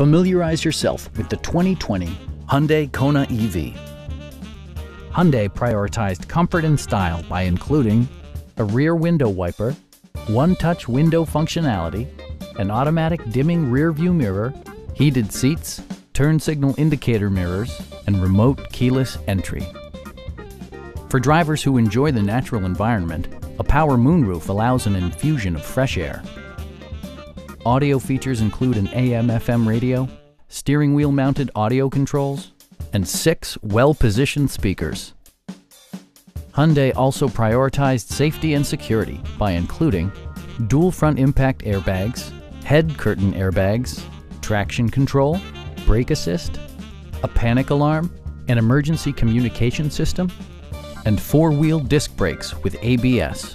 Familiarize yourself with the 2020 Hyundai Kona EV. Hyundai prioritized comfort and style by including a rear window wiper, one-touch window functionality, an automatic dimming rear view mirror, heated seats, turn signal indicator mirrors, and remote keyless entry. For drivers who enjoy the natural environment, a power moonroof allows an infusion of fresh air. Audio features include an AM-FM radio, steering wheel mounted audio controls, and six well-positioned speakers. Hyundai also prioritized safety and security by including dual front impact airbags, head curtain airbags, traction control, brake assist, a panic alarm, an emergency communication system, and four-wheel disc brakes with ABS.